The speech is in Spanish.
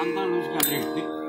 Andaluz Gabriel.